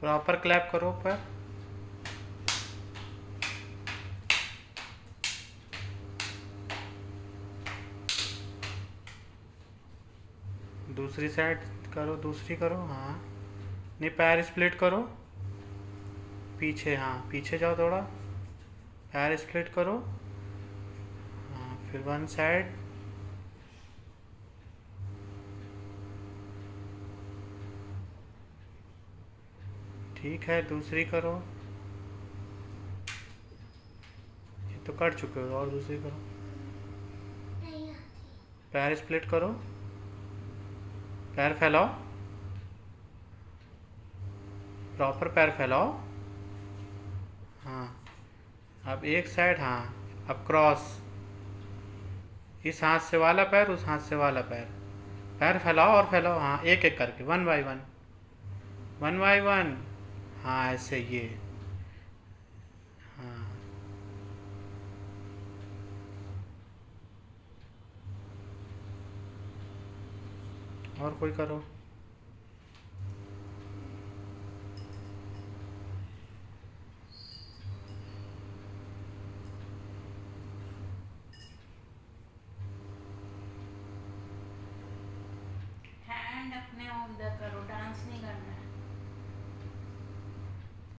Proper clap करो पर दूसरी साइड करो, दूसरी करो हाँ। नहीं, पैर स्प्लिट करो। पीछे हाँ पीछे जाओ थोड़ा। पैर स्प्लिट करो। हाँ फिर वन साइड ठीक है दूसरी करो। ये तो कर चुके हो और दूसरी करो। पैर स्प्लिट करो। पैर फैलाओ। प्रॉपर पैर फैलाओ। हाँ। अब एक साइड हाँ। अब क्रॉस इस हाथ से वाला पैर उस हाथ से वाला पैर। पैर फैलाओ और फैलाओ हाँ। एक एक करके। One by one one by one हाँ ऐसे ये हाँ। और कोई करो। हैंड अपने करो डांस नहीं करना।